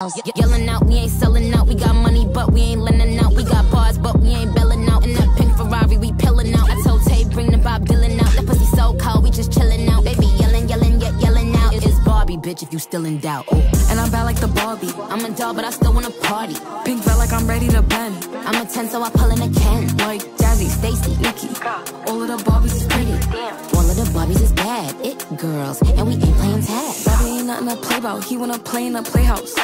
Ye- Yelling out, we ain't selling out. We got money, but we ain't lending out. We got bars, but we ain't belling out. In that pink Ferrari, we pillin' out. I told Tay, bring the Bob Dylan out. That pussy so cold, we just chillin' out. Baby, yelling, yelling, yet yelling out. It's Barbie, bitch, if you still in doubt. And I'm bad like the Barbie. I'm a doll, but I still wanna party. Pink felt like I'm ready to bend. I'm a 10, so I pull in a Ken. Like Jazzy, Stacy, Nikki. all of the Barbies is pretty. All of the Barbies is bad. It girls, and we ain't playing tag. Barbie ain't nothing to play about. He wanna play in a playhouse.